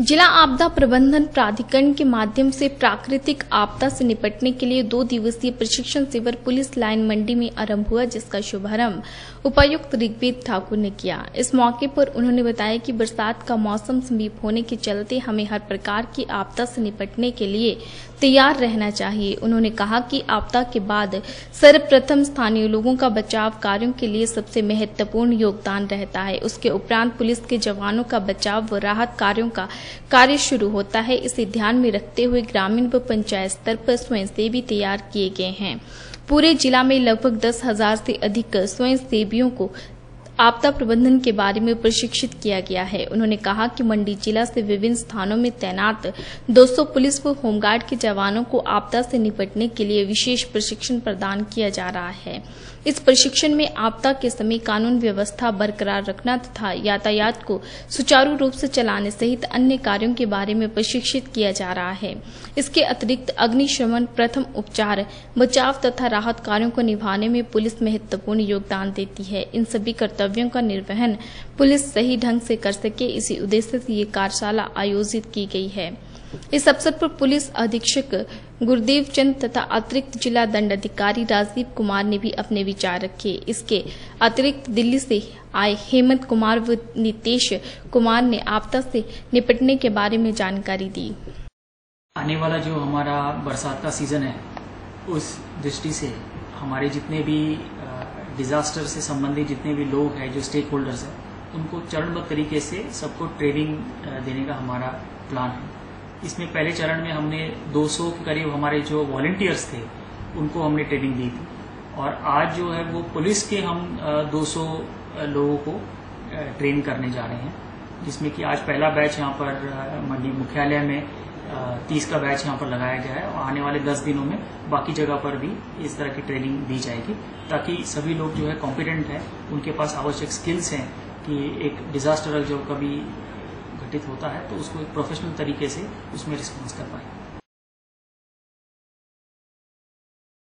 जिला आपदा प्रबंधन प्राधिकरण के माध्यम से प्राकृतिक आपदा से निपटने के लिए दो दिवसीय प्रशिक्षण शिविर पुलिस लाइन मंडी में आरंभ हुआ, जिसका शुभारंभ उपायुक्त ऋग्वेद ठाकुर ने किया। इस मौके पर उन्होंने बताया कि बरसात का मौसम समीप होने के चलते हमें हर प्रकार की आपदा से निपटने के लिए तैयार रहना चाहिए। उन्होंने कहा कि आपदा के बाद सर्वप्रथम स्थानीय लोगों का बचाव कार्यों के लिए सबसे महत्वपूर्ण योगदान रहता है। उसके उपरांत पुलिस के जवानों का बचाव व राहत कार्यों का कार्य शुरू होता है। इसे ध्यान में रखते हुए ग्रामीण व पंचायत स्तर पर स्वयंसेवी तैयार किए गए हैं। पूरे जिला में लगभग दस हज़ार से अधिक स्वयंसेवियों को आपदा प्रबंधन के बारे में प्रशिक्षित किया गया है। उन्होंने कहा कि मंडी जिला से विभिन्न स्थानों में तैनात 200 पुलिस व होमगार्ड के जवानों को आपदा से निपटने के लिए विशेष प्रशिक्षण प्रदान किया जा रहा है। इस प्रशिक्षण में आपदा के समय कानून व्यवस्था बरकरार रखना तथा यातायात को सुचारू रूप से चलाने सहित अन्य कार्यों के बारे में प्रशिक्षित किया जा रहा है। इसके अतिरिक्त अग्निशमन, प्रथम उपचार, बचाव तथा राहत कार्यों को निभाने में पुलिस महत्वपूर्ण योगदान देती है। इन सभी कर्तव्यों का निर्वहन पुलिस सही ढंग से कर सके, इसी उद्देश्य से ये कार्यशाला आयोजित की गई है। इस अवसर पर पुलिस अधीक्षक गुरुदेव चंद तथा अतिरिक्त जिला दंडाधिकारी राजीव कुमार ने भी अपने विचार रखे। इसके अतिरिक्त दिल्ली से आए हेमंत कुमार व नितेश कुमार ने आपदा से निपटने के बारे में जानकारी दी। आने वाला जो हमारा बरसात का सीज़न है, उस दृष्टि से हमारे जितने भी डिजास्टर से संबंधित जितने भी लोग हैं, जो स्टेक होल्डर्स हैं, उनको चरणबद्ध तरीके से सबको ट्रेनिंग देने का हमारा प्लान है। इसमें पहले चरण में हमने 200 के करीब हमारे जो वॉलेंटियर्स थे, उनको हमने ट्रेनिंग दी थी। और आज जो है, वो पुलिस के हम 200 लोगों को ट्रेन करने जा रहे हैं, जिसमें कि आज पहला बैच यहाँ पर मंडी मुख्यालय में तीस का बैच यहाँ पर लगाया गया है और आने वाले दस दिनों में बाकी जगह पर भी इस तरह की ट्रेनिंग दी जाएगी, ताकि सभी लोग जो है कॉम्पिटेंट हैं, उनके पास आवश्यक स्किल्स हैं कि एक डिजास्टर जो कभी घटित होता है तो उसको एक प्रोफेशनल तरीके से उसमें रिस्पॉन्स कर पाए।